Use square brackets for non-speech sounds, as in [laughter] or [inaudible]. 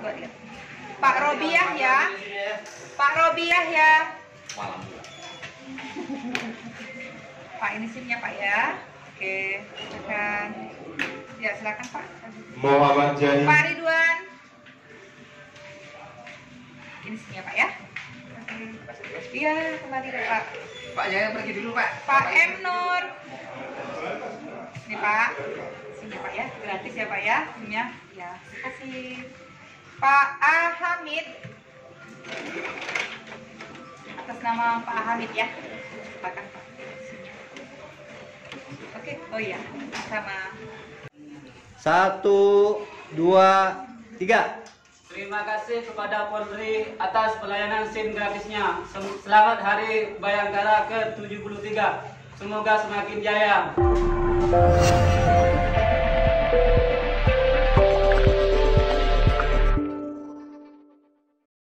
Lihat. Pak Robiah ya. Pak Robiah ya. Malam. [laughs] Pak ini SIM-nya Pak ya. Oke, silakan. Ya, silakan Pak. Muhammad Jani Pak Ridwan. Ini SIM-nya Pak ya. Iya, kembali deh Pak. Pak jangan pergi dulu Pak. Pak M Nur. Ini Pak. Sini Pak ya, gratis ya Pak ya, SIM-nya. Ya, terima kasih. Pak A Hamid. Atas nama Pak A Hamid ya. Silakan Pak. Oke, oh iya, sama Satu, dua, tiga. Terima kasih kepada Polri atas pelayanan SIM gratisnya. Selamat Hari Bayangkara ke-73. Semoga semakin jaya.